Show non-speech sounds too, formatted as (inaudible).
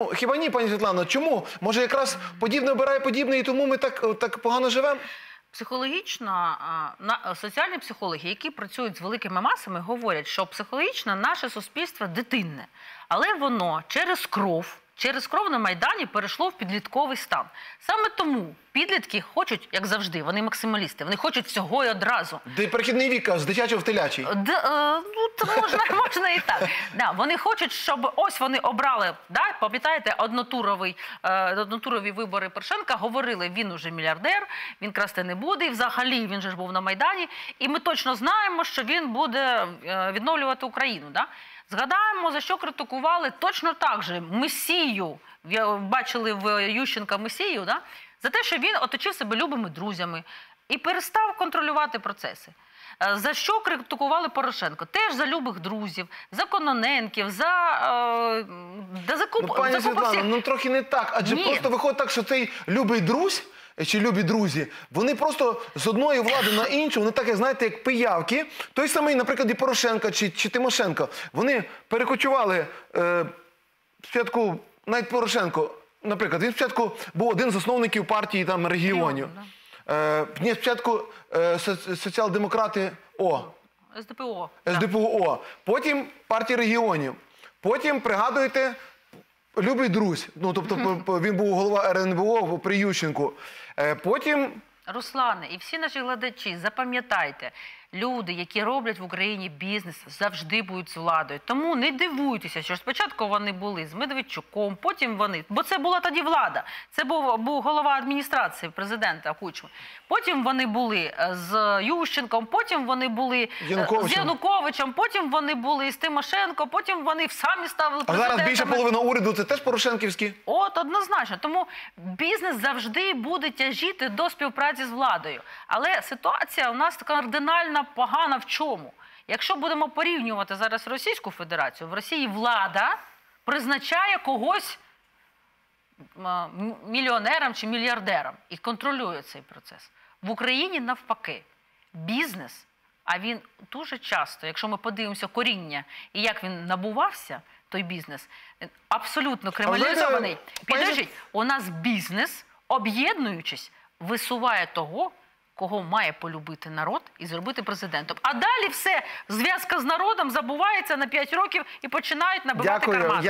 Ну, Хіба ні, пані Світлано? Чому? Може, якраз подібне обирає подібне, і тому ми так, так погано живемо? Психологічно, на- соціальні психологи, які працюють з великими масами, говорять, що психологічно наше суспільство дитинне, але воно через кров, через кров на Майдані перейшло в підлітковий стан. Саме тому підлітки хочуть, як завжди, вони максималісти, вони хочуть всього і одразу. Де перехідний вік з дитячого в телячий. Д, е, ну, то можна, (laughs) можна і так. Да, вони хочуть, щоб ось вони обрали, да, пам'ятаєте, однотуровий, е, однотурові вибори Порошенка, говорили, він уже мільярдер, він красти не буде, і взагалі він же ж був на Майдані. І ми точно знаємо, що він буде е, відновлювати Україну. Да? Згадаємо, за що критикували точно так же Месію. Бачили в Ющенка Месію, да? За те, що він оточив себе любими друзями і перестав контролювати процеси. Е, За що критикували Порошенко? Теж за любих друзів, за Кононенків, за, е, да, за купу, Ну, пані за купу Світлано, всіх. ну трохи не так. Адже Ні. просто виходить так, що цей любий друзь. Чи любі друзі, вони просто з одної влади на іншу, вони так, як знаєте, як пиявки. Той самий, наприклад, і Порошенка чи, чи Тимошенко. Вони перекочували е, спочатку, навіть Порошенко, наприклад, він спочатку був один з засновників партії там регіонів. Регіон, Е, ні, спочатку е, соц- соціал-демократи О. СДПО. СДПУО, потім партія регіонів, потім пригадуєте. Любий друзь, ну тобто (laughs) він був голова РНБО при Ющенку. Е, Потім Руслане, і всі наші глядачі, запам'ятайте, люди, які роблять в Україні бізнес, завжди будуть з владою. Тому не дивуйтеся, що спочатку вони були з Медведчуком, потім вони, бо це була тоді влада. Це був, був голова адміністрації президента Кучми. Потім вони були е, з Ющенком, потім вони були Януковичем. з Януковичем, потім вони були з Тимошенко, потім вони самі ставили а зараз більше половина уряду це теж Порошенківські. От однозначно. Тому бізнес завжди буде тяжіти до співпраці з владою. Але ситуація у нас кардинально погана в чому? Якщо будемо порівнювати зараз Російську Федерацію, в Росії влада призначає когось а, м- мільйонером чи мільярдером і контролює цей процес. В Україні навпаки, бізнес, а він дуже часто, якщо ми подивимося коріння і як він набувався, той бізнес, абсолютно криміналізований. Підождіть, у нас бізнес, об'єднуючись, висуває того, кого має полюбити народ і зробити президентом. А далі все, зв'язка з народом забувається на 5 років і починають набивати Дякую. карман.